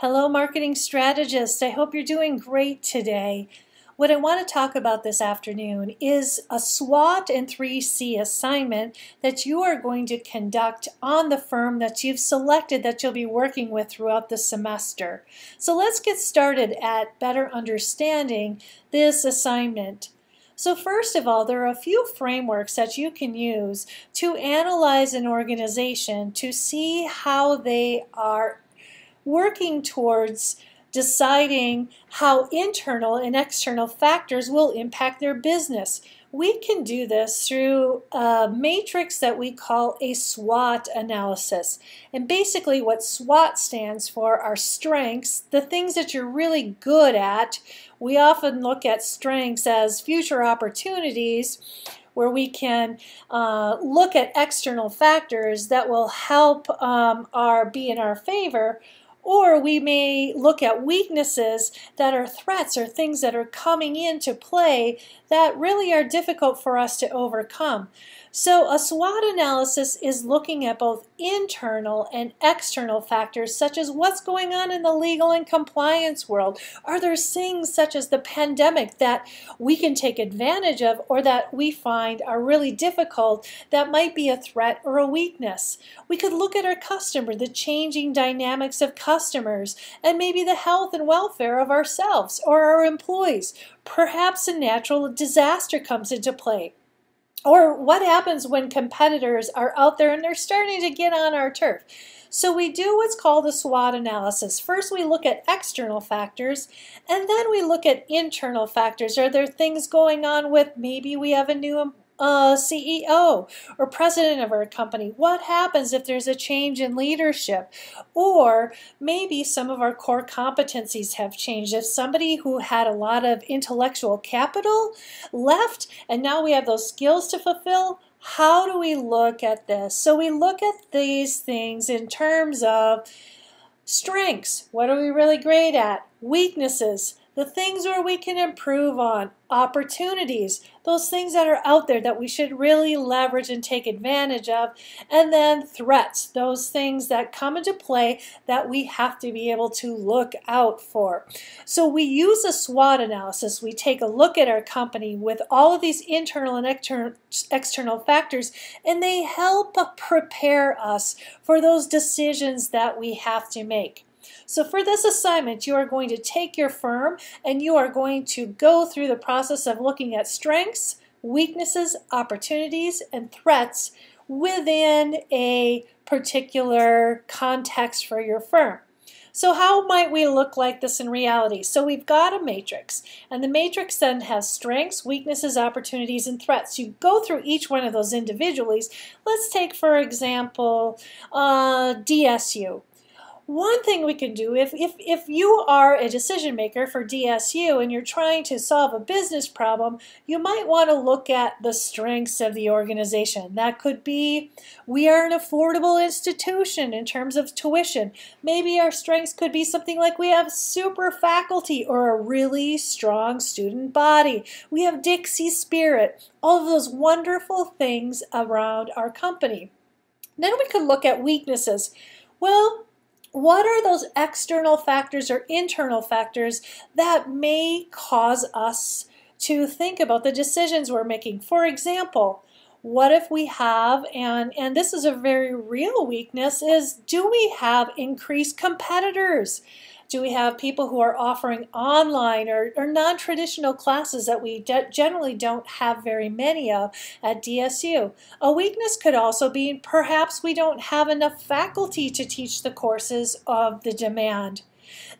Hello, marketing strategist. I hope you're doing great today. What I want to talk about this afternoon is a SWOT and 3C assignment that you are going to conduct on the firm that you've selected that you'll be working with throughout the semester. So let's get started at better understanding this assignment. So first of all, there are a few frameworks that you can use to analyze an organization to see how they are working towards deciding how internal and external factors will impact their business. We can do this through a matrix that we call a SWOT analysis. And basically what SWOT stands for are strengths, the things that you're really good at. We often look at strengths as future opportunities where we can uh, look at external factors that will help um, our be in our favor or we may look at weaknesses that are threats or things that are coming into play that really are difficult for us to overcome. So a SWOT analysis is looking at both internal and external factors such as what's going on in the legal and compliance world. Are there things such as the pandemic that we can take advantage of or that we find are really difficult that might be a threat or a weakness? We could look at our customer, the changing dynamics of customers, and maybe the health and welfare of ourselves or our employees. Perhaps a natural disaster comes into play. Or what happens when competitors are out there and they're starting to get on our turf? So we do what's called a SWOT analysis. First we look at external factors and then we look at internal factors. Are there things going on with maybe we have a new uh, CEO or president of our company? What happens if there's a change in leadership? Or maybe some of our core competencies have changed. If somebody who had a lot of intellectual capital left and now we have those skills to fulfill, how do we look at this? So we look at these things in terms of strengths. What are we really great at? Weaknesses the things where we can improve on, opportunities, those things that are out there that we should really leverage and take advantage of, and then threats, those things that come into play that we have to be able to look out for. So we use a SWOT analysis. We take a look at our company with all of these internal and external factors, and they help prepare us for those decisions that we have to make. So for this assignment, you are going to take your firm and you are going to go through the process of looking at strengths, weaknesses, opportunities, and threats within a particular context for your firm. So how might we look like this in reality? So we've got a matrix, and the matrix then has strengths, weaknesses, opportunities, and threats. You go through each one of those individually. Let's take, for example, uh, DSU. One thing we can do, if, if, if you are a decision maker for DSU and you're trying to solve a business problem, you might want to look at the strengths of the organization. That could be we are an affordable institution in terms of tuition. Maybe our strengths could be something like we have super faculty or a really strong student body. We have Dixie spirit, all of those wonderful things around our company. Then we could look at weaknesses. Well, what are those external factors or internal factors that may cause us to think about the decisions we're making? For example, what if we have, and, and this is a very real weakness, is do we have increased competitors? Do we have people who are offering online or, or non-traditional classes that we generally don't have very many of at DSU? A weakness could also be perhaps we don't have enough faculty to teach the courses of the demand.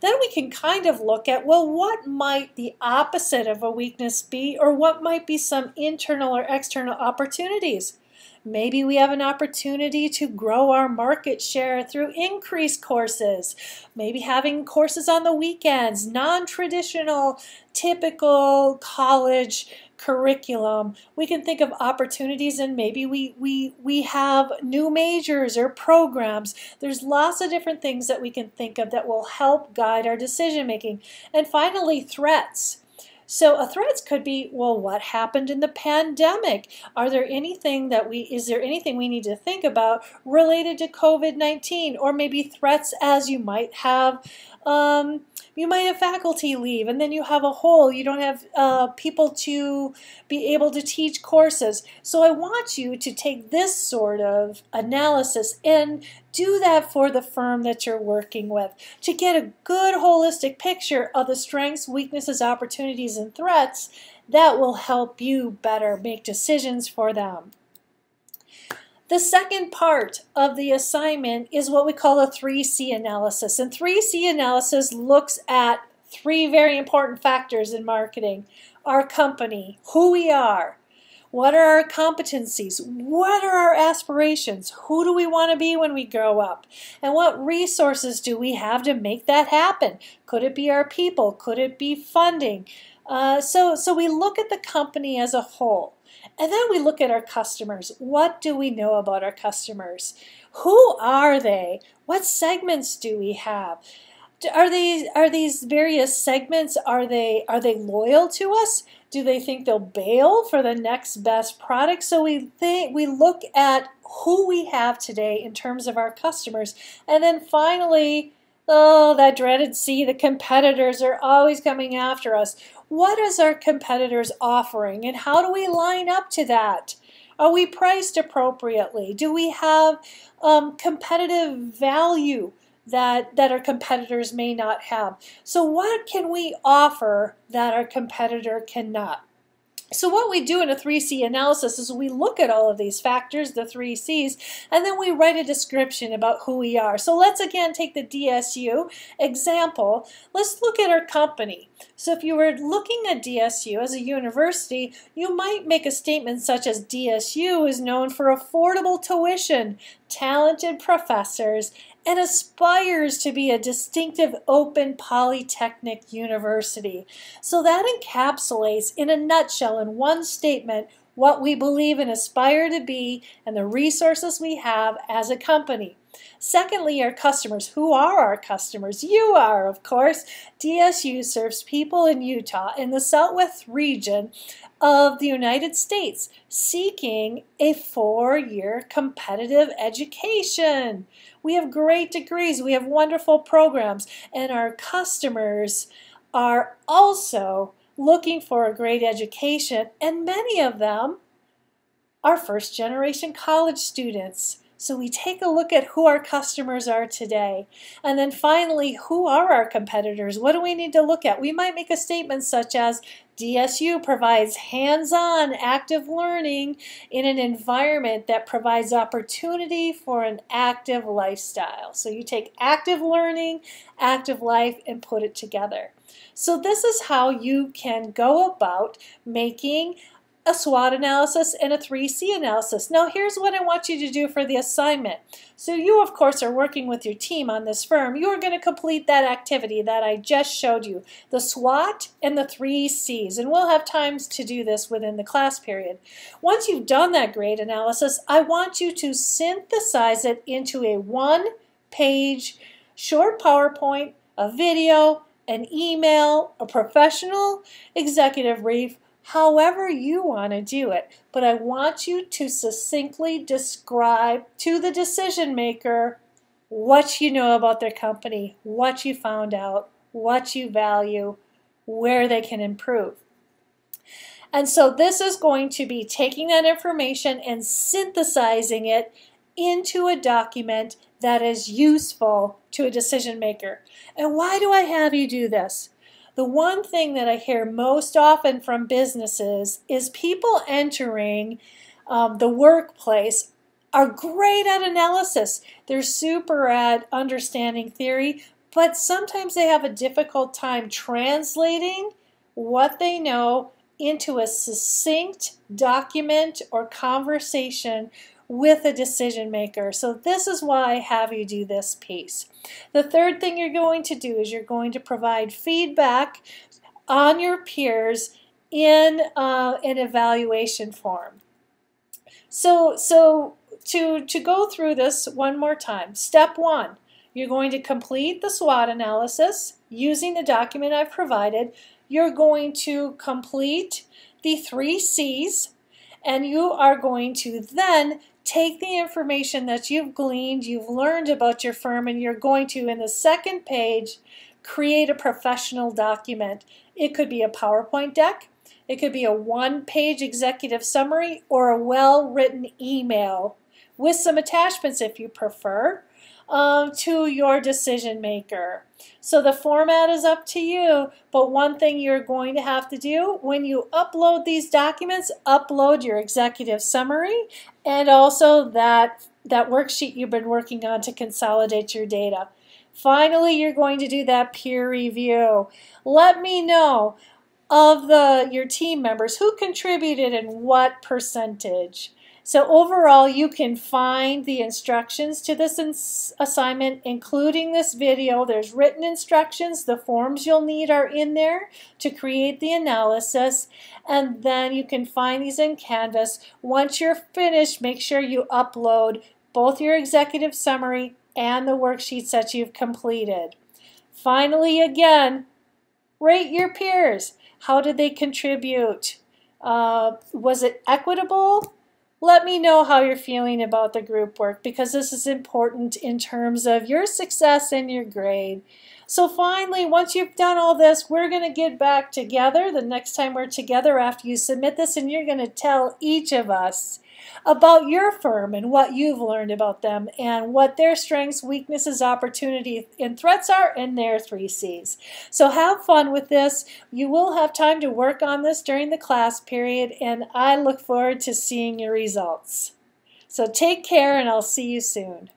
Then we can kind of look at, well, what might the opposite of a weakness be, or what might be some internal or external opportunities? Maybe we have an opportunity to grow our market share through increased courses. Maybe having courses on the weekends, non-traditional, typical college curriculum. We can think of opportunities and maybe we, we, we have new majors or programs. There's lots of different things that we can think of that will help guide our decision making. And finally, threats. So a threats could be, well, what happened in the pandemic? Are there anything that we, is there anything we need to think about related to COVID-19 or maybe threats as you might have um, you might have faculty leave and then you have a hole. You don't have uh, people to be able to teach courses. So I want you to take this sort of analysis and do that for the firm that you're working with to get a good holistic picture of the strengths, weaknesses, opportunities, and threats that will help you better make decisions for them. The second part of the assignment is what we call a 3C analysis. And 3C analysis looks at three very important factors in marketing. Our company, who we are, what are our competencies? What are our aspirations? Who do we want to be when we grow up? And what resources do we have to make that happen? Could it be our people? Could it be funding? Uh, so, so we look at the company as a whole. And then we look at our customers. What do we know about our customers? Who are they? What segments do we have? Are these are these various segments are they are they loyal to us? Do they think they'll bail for the next best product? So we think we look at who we have today in terms of our customers. And then finally, oh, that dreaded C, the competitors are always coming after us. What is our competitors offering and how do we line up to that? Are we priced appropriately? Do we have um, competitive value that, that our competitors may not have? So what can we offer that our competitor cannot? So what we do in a 3C analysis is we look at all of these factors, the three C's, and then we write a description about who we are. So let's again take the DSU example. Let's look at our company. So if you were looking at DSU as a university, you might make a statement such as DSU is known for affordable tuition, talented professors, and aspires to be a distinctive open polytechnic university. So that encapsulates in a nutshell in one statement what we believe and aspire to be and the resources we have as a company. Secondly, our customers. Who are our customers? You are, of course. DSU serves people in Utah in the Southwest region of the United States seeking a four-year competitive education. We have great degrees, we have wonderful programs, and our customers are also looking for a great education, and many of them are first-generation college students. So we take a look at who our customers are today. And then finally, who are our competitors? What do we need to look at? We might make a statement such as DSU provides hands-on active learning in an environment that provides opportunity for an active lifestyle. So you take active learning, active life, and put it together. So this is how you can go about making a SWOT analysis, and a 3C analysis. Now here's what I want you to do for the assignment. So you of course are working with your team on this firm. You are going to complete that activity that I just showed you, the SWOT and the 3 Cs, and we'll have times to do this within the class period. Once you've done that grade analysis, I want you to synthesize it into a one-page short PowerPoint, a video, an email, a professional executive brief, however you want to do it. But I want you to succinctly describe to the decision maker what you know about their company, what you found out, what you value, where they can improve. And so this is going to be taking that information and synthesizing it into a document that is useful to a decision maker. And why do I have you do this? The one thing that I hear most often from businesses is people entering um, the workplace are great at analysis. They're super at understanding theory, but sometimes they have a difficult time translating what they know into a succinct document or conversation with a decision maker. So this is why I have you do this piece. The third thing you're going to do is you're going to provide feedback on your peers in uh, an evaluation form. So, so to, to go through this one more time, step one, you're going to complete the SWOT analysis using the document I've provided. you're going to complete the three C's and you are going to then take the information that you've gleaned, you've learned about your firm, and you're going to, in the second page, create a professional document. It could be a PowerPoint deck, it could be a one page executive summary, or a well written email with some attachments if you prefer um, to your decision maker. So the format is up to you, but one thing you're going to have to do when you upload these documents, upload your executive summary and also that, that worksheet you've been working on to consolidate your data. Finally, you're going to do that peer review. Let me know of the your team members who contributed and what percentage. So overall, you can find the instructions to this assignment, including this video. There's written instructions. The forms you'll need are in there to create the analysis. And then you can find these in Canvas. Once you're finished, make sure you upload both your executive summary and the worksheets that you've completed. Finally, again, rate your peers. How did they contribute? Uh, was it equitable? Let me know how you're feeling about the group work because this is important in terms of your success and your grade. So finally, once you've done all this, we're going to get back together the next time we're together after you submit this and you're going to tell each of us about your firm and what you've learned about them and what their strengths, weaknesses, opportunities, and threats are in their three C's. So have fun with this. You will have time to work on this during the class period, and I look forward to seeing your results. So take care, and I'll see you soon.